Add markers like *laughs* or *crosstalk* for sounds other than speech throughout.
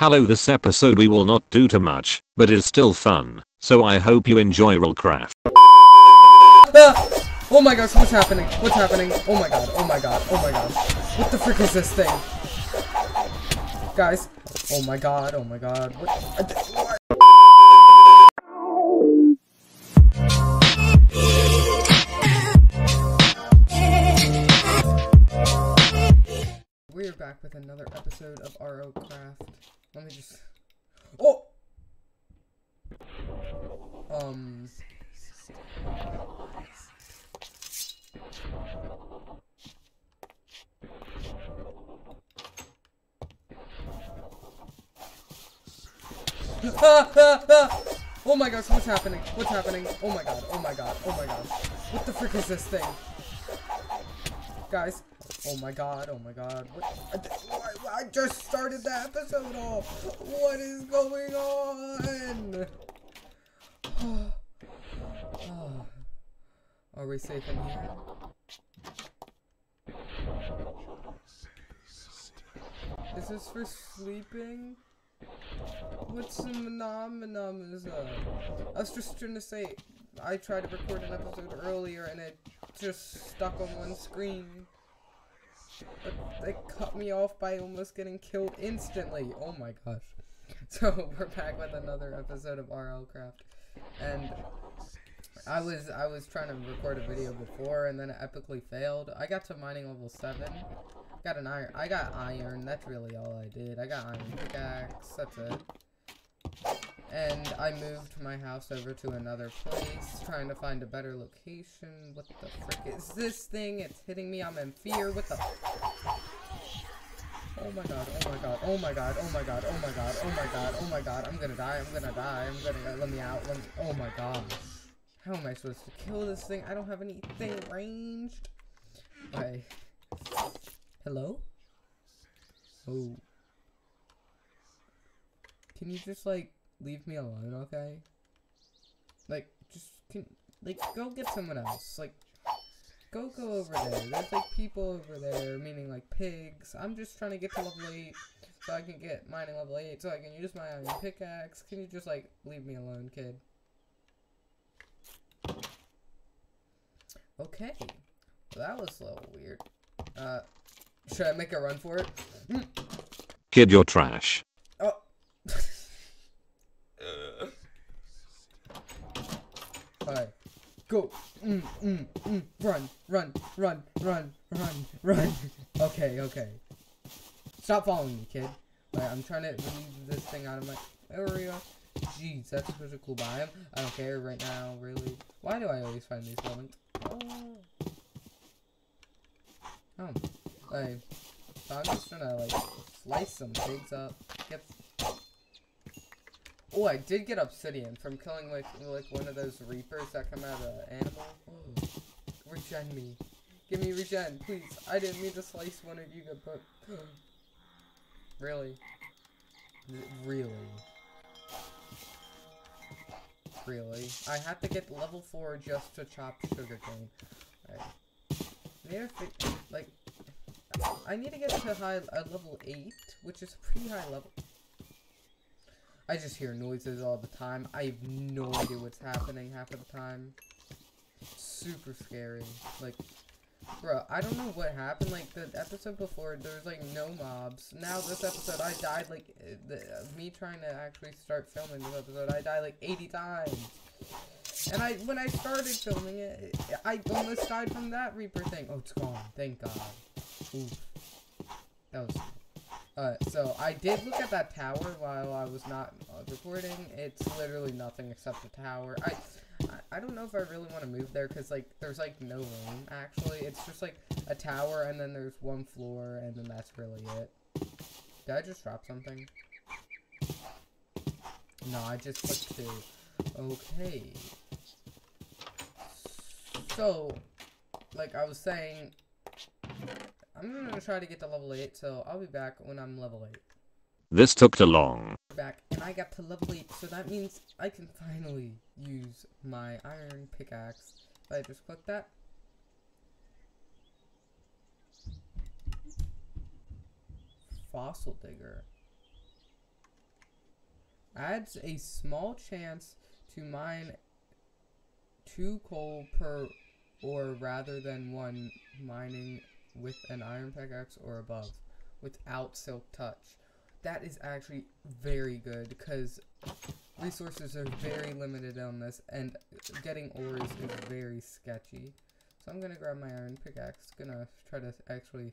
Hello this episode we will not do too much, but it's still fun, so I hope you enjoy RL Craft. Ah! Oh my gosh, what's happening? What's happening? Oh my god, oh my god, oh my god. What the frick is this thing? Guys. Oh my god, oh my god. What? What? We're back with another episode of RL Craft. Let me just. Oh! Um. *laughs* Oh my gosh, what's happening? What's happening? Oh my god, oh my god, oh my god. What the frick is this thing? Guys. Oh my god, oh my god. What? I, just started the episode off. What is going on? *sighs* Are we safe in here? Is this is for sleeping? What's the phenomenon is uh I was just trying to say I tried to record an episode earlier and it just stuck on one screen. But they cut me off by almost getting killed instantly. Oh my gosh. *laughs* So we're back with another episode of RL Craft. And I was I was trying to record a video before and then it epically failed. I got to mining level seven. Got an iron. I got iron. That's really all I did. I got iron pickaxe. That's it. And I moved my house over to another place, trying to find a better location. What the frick is this thing? It's hitting me. I'm in fear. What the? Oh my god, oh my god, oh my god, oh my god, oh my god, oh my god, oh my god, I'm gonna die, I'm gonna die, I'm gonna, let me out, let me, oh my god. How am I supposed to kill this thing? I don't have anything ranged. Okay. Hello? Oh. Can you just, like, leave me alone, okay? Like, just, can, like, go get someone else. Like, go go over there. There's, like, people over there, meaning, like, pigs. I'm just trying to get to level 8 so I can get mining level 8 so I can use my iron pickaxe. Can you just, like, leave me alone, kid? Okay. Well, that was a little weird. Uh, should I make a run for it? Kid you're trash. Oh. Alright. Go. Mm, mm, mm. Run, run, run, run, run, run. Okay, okay. Stop following me, kid. Alright, I'm trying to leave this thing out of my area. Jeez, that's such a cool biome. I don't care right now, really. Why do I always find these moments? Oh. Oh. Like, so I'm just gonna, like, slice some pigs up. Get. Oh, I did get obsidian from killing, like, like one of those reapers that come out of an animal. Oh. Regen me. Give me regen, please. I didn't mean to slice one of you, but. really? Really? Really? I had to get level 4 just to chop sugarcane. Alright. Need to fi- like, I need to get to high uh, level 8, which is a pretty high level. I just hear noises all the time. I have no idea what's happening half of the time. Super scary. Like, bro, I don't know what happened. Like, the episode before, there was, like, no mobs. Now, this episode, I died, like, uh, the, uh, me trying to actually start filming this episode, I died, like, 80 times. And I, when I started filming it, I almost died from that Reaper thing. Oh, it's gone. Thank God. Oof. That was. Uh, so I did look at that tower while I was not uh, recording. It's literally nothing except a tower. I, I, I don't know if I really want to move there because like there's like no room. Actually, it's just like a tower and then there's one floor and then that's really it. Did I just drop something? No, I just clicked two. Okay. So, like I was saying, I'm gonna try to get to level 8, so I'll be back when I'm level 8. This took too long. Back, and I got to level 8, so that means I can finally use my iron pickaxe. If I just click that. Fossil digger. adds a small chance to mine two coal per ore rather than one mining with an iron pickaxe or above without silk touch. That is actually very good because resources are very limited on this and getting ores is very sketchy. So I'm gonna grab my iron pickaxe, gonna try to actually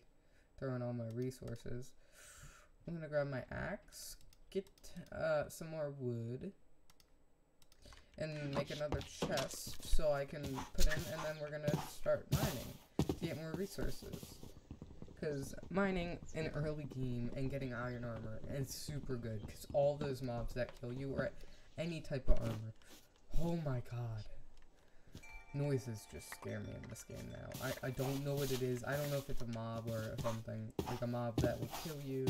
throw in all my resources. I'm gonna grab my axe, get uh, some more wood, and make another chest so I can put in, and then we're gonna start mining to get more resources. Because mining in early game and getting iron armor is super good, because all those mobs that kill you are any type of armor. Oh my god. Noises just scare me in this game now. I, I don't know what it is. I don't know if it's a mob or something. Like a mob that will kill you.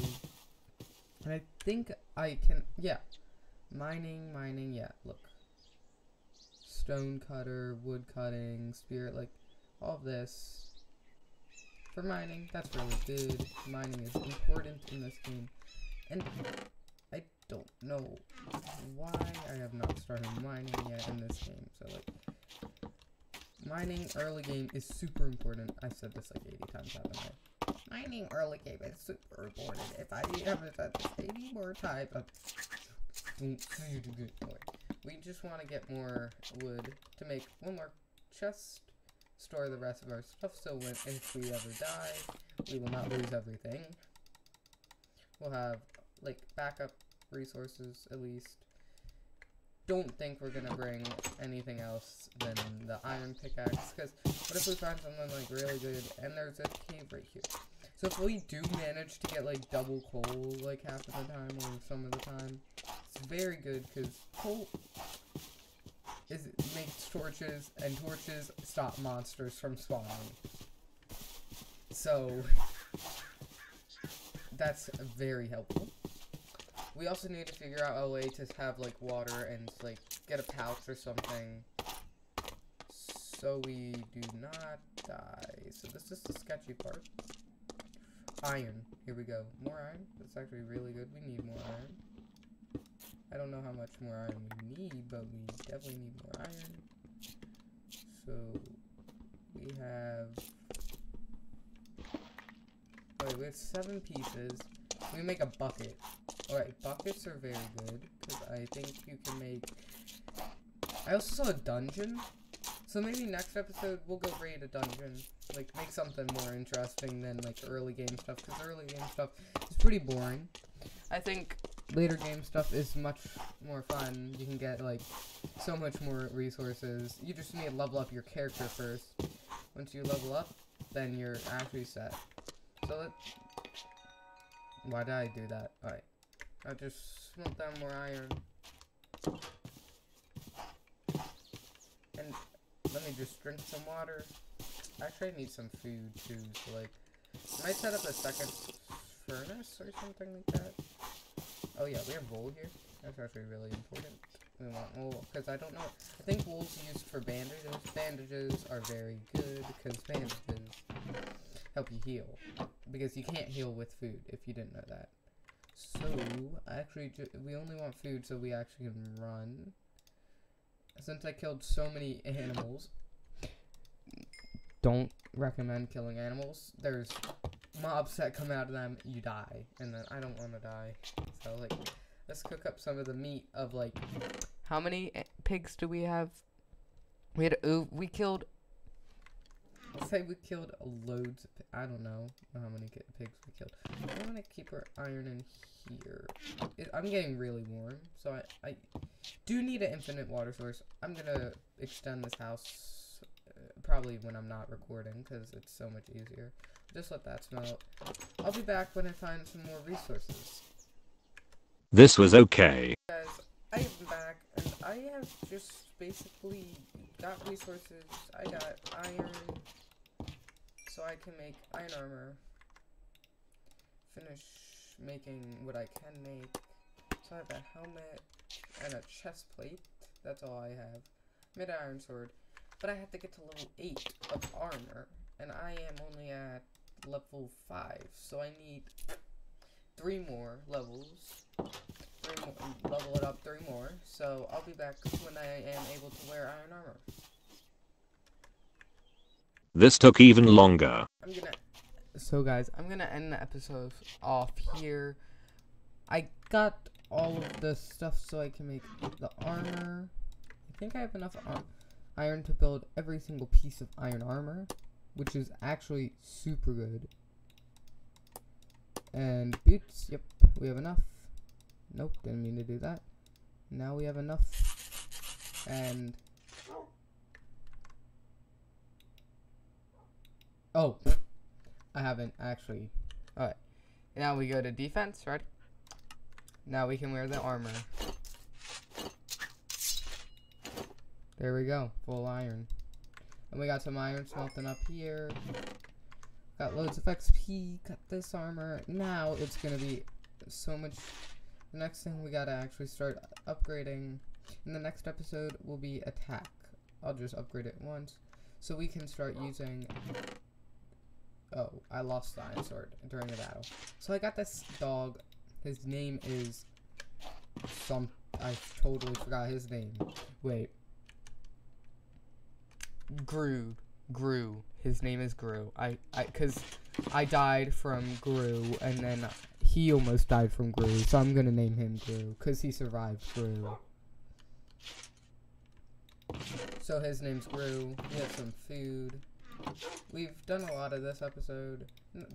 And I think I can, yeah. Mining, mining, yeah, look. Stone cutter, wood cutting, spirit, like, all this. For mining, that's really good. Mining is important in this game. And I don't know why I have not started mining yet in this game. So, like, mining early game is super important. I said this like 80 times, haven't I? Mining early game is super important. If I haven't said this 80 more times, I'm we just want to get more wood to make one more chest, store the rest of our stuff, so when if we ever die, we will not lose everything. We'll have, like, backup resources, at least. Don't think we're gonna bring anything else than the iron pickaxe, because what if we find something, like, really good, and there's a cave right here. So if we do manage to get like double coal like half of the time or some of the time, it's very good because coal is makes torches and torches stop monsters from spawning. So that's very helpful. We also need to figure out a way to have like water and like get a pouch or something so we do not die. So this is the sketchy part. Iron. Here we go. More iron? That's actually really good. We need more iron. I don't know how much more iron we need, but we definitely need more iron. So, we have... Wait, we have seven pieces. We make a bucket. Alright, buckets are very good, because I think you can make... I also saw a dungeon. So maybe next episode we'll go raid a dungeon like make something more interesting than like early game stuff because early game stuff is pretty boring. I think later game stuff is much more fun. You can get like so much more resources. You just need to level up your character first. Once you level up, then you're actually set. So let why did I do that? Alright. I just smelt down more iron. And let me just drink some water. Actually, I need some food too, so like, I might set up a second furnace or something like that. Oh yeah, we have wool here. That's actually really important. We want wool, because I don't know. I think wool's used for bandages. Bandages are very good, because bandages help you heal. Because you can't heal with food, if you didn't know that. So, actually, we only want food so we actually can run. Since I killed so many animals, don't recommend killing animals. There's mobs that come out of them, you die, and then I don't want to die. So like, let's cook up some of the meat of like, how many eh, pigs do we have? We had oh, we killed. Let's say we killed loads. Of, I don't know how many pigs we killed. I'm gonna keep our iron in here. It, I'm getting really warm, so I I do need an infinite water source. I'm gonna extend this house probably when I'm not recording because it's so much easier. Just let that smelt. I'll be back when I find some more resources. This was okay. Guys, I am back and I have just basically got resources. I got iron so I can make iron armor. Finish making what I can make. So I have a helmet and a chest plate. That's all I have. Mid iron sword. But I have to get to level 8 of armor, and I am only at level 5, so I need 3 more levels. Three more, level it up three more. So I'll be back when I am able to wear iron armor. This took even longer. I'm gonna. So guys, I'm gonna end the episode off here. I got all of the stuff so I can make the armor. I think I have enough iron to build every single piece of iron armor, which is actually super good. And boots, yep, we have enough. Nope, didn't mean to do that. Now we have enough. And... Oh, I haven't actually. Alright, now we go to defense, right? Now we can wear the armor. There we go, full iron. And we got some iron smelting up here. Got loads of XP, got this armor. Now it's gonna be so much. The next thing we gotta actually start upgrading in the next episode will be attack. I'll just upgrade it once. So we can start using Oh, I lost the iron sword during the battle. So I got this dog. His name is some I totally forgot his name. Wait. Gru. Gru. His name is Gru. I, I, cause I died from Gru, and then he almost died from Gru, so I'm gonna name him Gru, cause he survived Gru. So his name's Gru. We have some food. We've done a lot of this episode,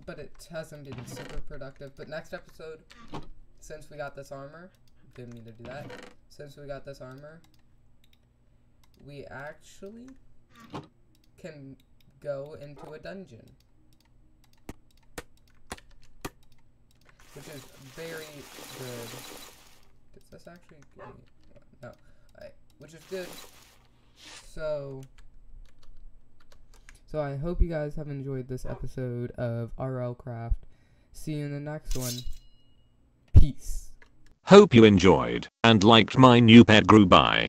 but it hasn't been super productive. But next episode, since we got this armor, didn't mean to do that. Since we got this armor, we actually can go into a dungeon. Which is very good. Does this actually give me... No. Which is good. So... So I hope you guys have enjoyed this episode of RL Craft. See you in the next one. Peace. Hope you enjoyed and liked my new pet Gru. Bye.